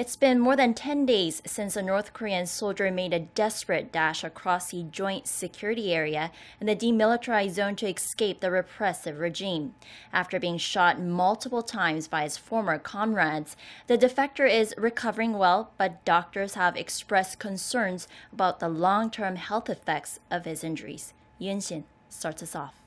It's been more than 10 days since a North Korean soldier made a desperate dash across the joint security area in the demilitarized zone to escape the repressive regime. After being shot multiple times by his former comrades, the defector is recovering well, but doctors have expressed concerns about the long term health effects of his injuries. Unshin starts us off.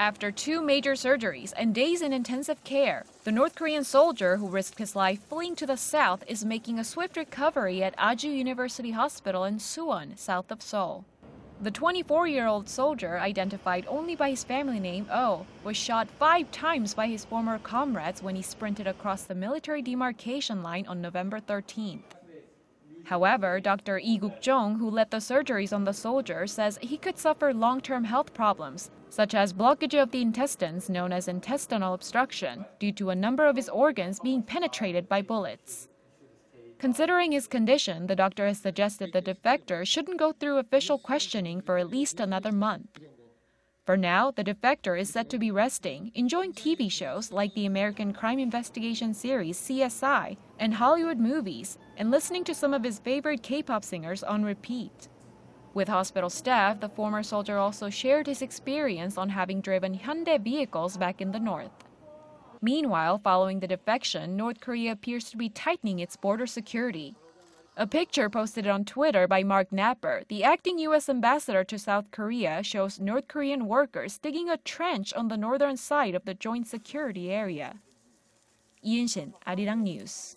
After two major surgeries and days in intensive care, the North Korean soldier who risked his life fleeing to the south is making a swift recovery at Ajou University Hospital in Suwon, south of Seoul. The 24 year old soldier, identified only by his family name Oh, was shot five times by his former comrades when he sprinted across the military demarcation line on November 13th. However, Dr. Lee Cook-jong, who led the surgeries on the soldier, says he could suffer long-term health problems, such as blockage of the intestines known as intestinal obstruction, due to a number of his organs being penetrated by bullets. Considering his condition, the doctor has suggested the defector shouldn't go through official questioning for at least another month. For now, the defector is said to be resting, enjoying TV shows like the American crime investigation series CSI and Hollywood movies, and listening to some of his favorite K-pop singers on repeat. With hospital staff, the former soldier also shared his experience on having driven Hyundai vehicles back in the north. Meanwhile, following the defection, North Korea appears to be tightening its border security. A picture posted on Twitter by Marc Knapper, the acting U.S. ambassador to South Korea, shows North Korean workers digging a trench on the northern side of the joint security area. Shin, Arirang News.